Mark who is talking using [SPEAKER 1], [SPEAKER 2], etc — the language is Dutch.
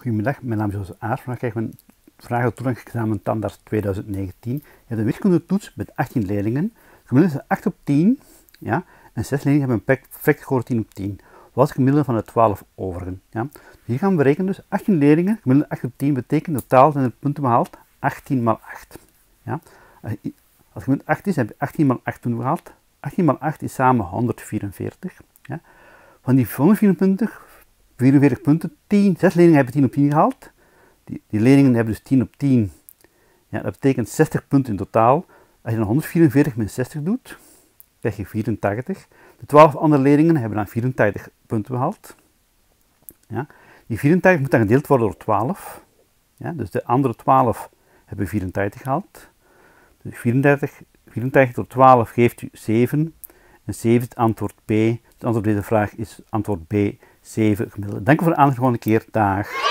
[SPEAKER 1] Goedemiddag, mijn naam is Jozef Aars. Vandaag krijg ik mijn vragen toegangsexamen tandarts 2019. Je hebt een wiskundetoets met 18 leerlingen. Gemiddeld is 8 op 10 ja, en 6 leerlingen hebben een perfect score 10 op 10. Wat is het gemiddelde van de 12 overigen? Ja. Hier gaan we berekenen dus 18 leerlingen, gemiddeld 8 op 10 betekent totaal zijn de punten behaald 18 x 8. Ja. Als het gemiddeld 8 is, heb je 18 x 8 punten behaald. 18 x 8 is samen 144. Ja. Van die 144 44 punten, 10, 6 leerlingen hebben 10 op 10 gehaald. Die, die leerlingen hebben dus 10 op 10. Ja, dat betekent 60 punten in totaal. Als je dan 144 min 60 doet, krijg je 84. De 12 andere leerlingen hebben dan 84 punten behaald. Ja, die 84 moet dan gedeeld worden door 12. Ja, dus de andere 12 hebben 84 gehaald. Dus 34, 84 door 12 geeft u 7. En 7 is het antwoord B. Het antwoord op deze vraag is antwoord B. 7 gemiddeld. Dank u voor de aandacht. Gewoon een keer. Dag.